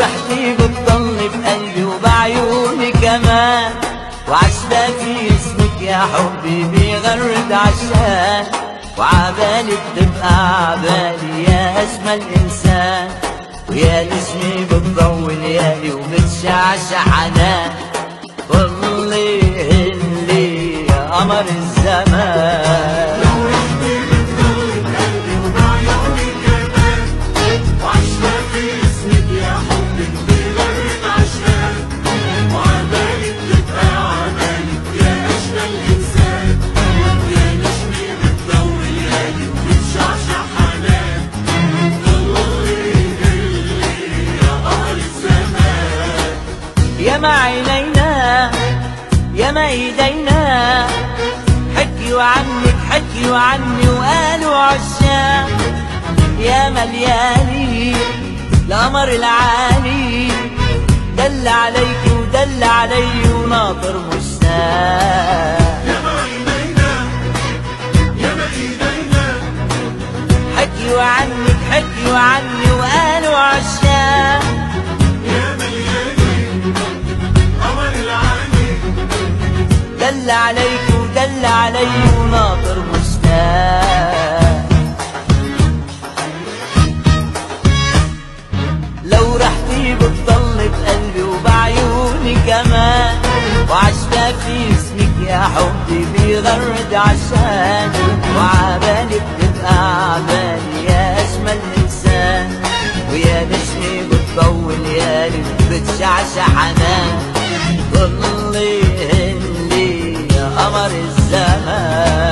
رحتي بتضل بقلبي وبعيوني كمان. وعشنا في اسمك يا حبي بغرد عشان. وعبالي بتبقى عبالي يا أجمل إنسان ويا نجمي بتضوي ليالي وبتشعشع حنان. طلي اللي يا قمر الزمان. ما عينينا يا ما ايدينا حكيوا عنك حكيوا عني وقالوا عشاق يا مليالي القمر العالي. دل عليك ودل علي وناطر مشتاق يا ما عينينا يا ما إيدينا حكيوا عنك حكيوا عني دل عليك ودل علي وناطر مشتاق لو رحتي بتضل بقلبي وبعيوني كمان وعشنا في اسمك يا حبي بيغرد عشاني وعبالي بتبقى عبالي يا أجمل إنسان. ويا نجمي بتطول يا ليل بتشعشع حنان. zaman